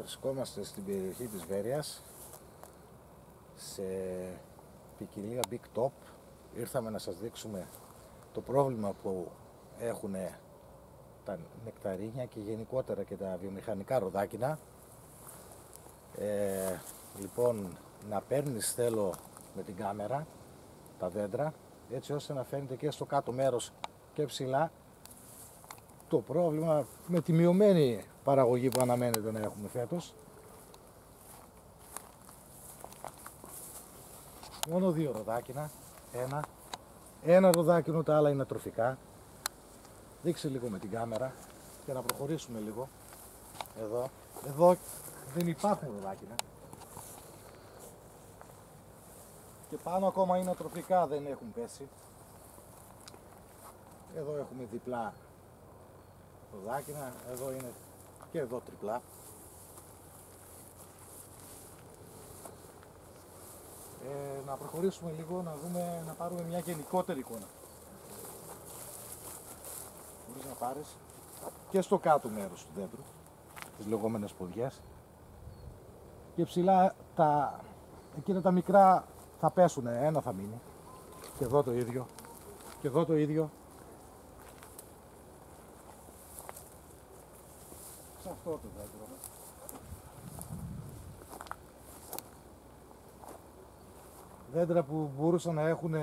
Βρισκόμαστε στην περιοχή της Βέρειας σε ποικιλία Big Top. Ήρθαμε να σας δείξουμε το πρόβλημα που έχουν τα νεκταρίνια και γενικότερα και τα βιομηχανικά ροδάκινα. Ε, λοιπόν, να παίρνεις θέλω με την κάμερα τα δέντρα έτσι ώστε να φαίνεται και στο κάτω μέρος και ψηλά το πρόβλημα με τη μειωμένη παραγωγή που αναμένεται να έχουμε φέτος. Μόνο δύο ροδάκινα. Ένα. Ένα ροδάκινο, τα άλλα είναι τροφικά. Δείξε λίγο με την κάμερα και να προχωρήσουμε λίγο. Εδώ. Εδώ δεν υπάρχουν ροδάκινα. Και πάνω ακόμα είναι τροφικά, δεν έχουν πέσει. Εδώ έχουμε διπλά ροδάκινα, εδώ είναι και εδώ τριπλά. Ε, να προχωρήσουμε λίγο, να δούμε, να πάρουμε μια γενικότερη εικόνα. Μπορείς να πάρεις και στο κάτω μέρος του δέντρου, τις λεγόμενες ποδιές. Και ψηλά τα, εκείνα τα μικρά θα πέσουν, ένα θα μείνει. Και εδώ το ίδιο. Και εδώ το ίδιο. Αυτό το δέντρο. Δέντρα που μπορούσαν να έχουν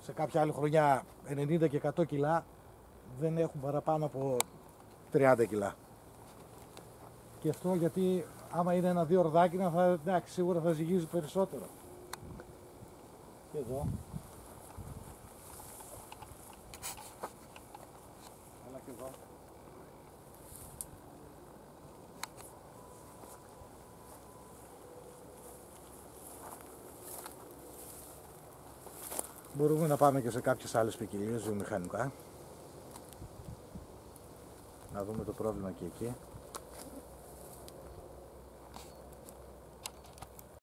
σε κάποια άλλη χρονιά 90 και 100 κιλά δεν έχουν παραπάνω από 30 κιλά. Και αυτό γιατί άμα είναι ένα-δύο ορδάκινα θα, εντάξει, σίγουρα θα ζυγίζει περισσότερο. Και εδώ. Αλλά και εδώ. Μπορούμε να πάμε και σε κάποιες άλλες ποικιλίες βιομηχανικά. Να δούμε το πρόβλημα και εκεί.